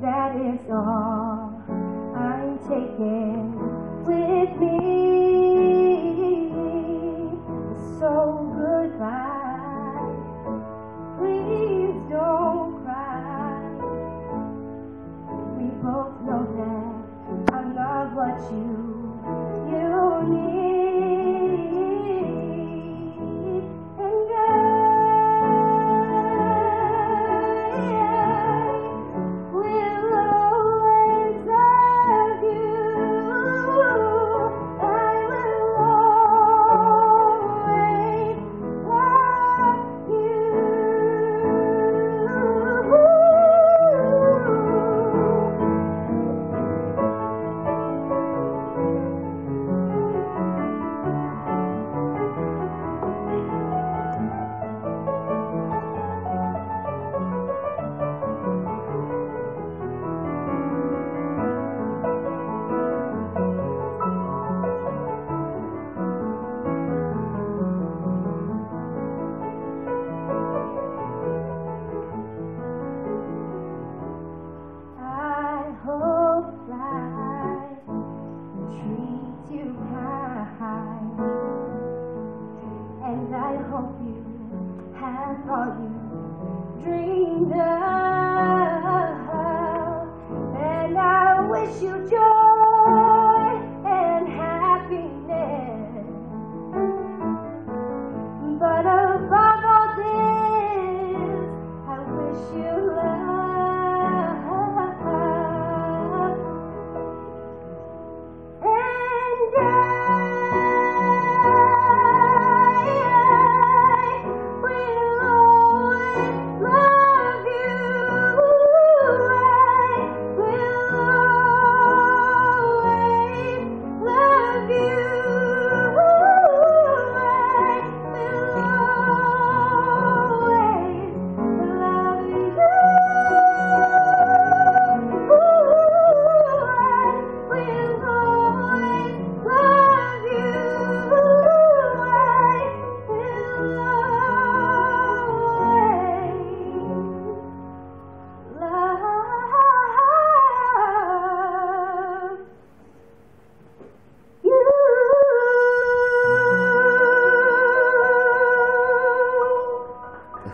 that is all I'm taking with me. So goodbye, please don't cry. We both know that I'm not what you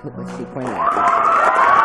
我喜欢你。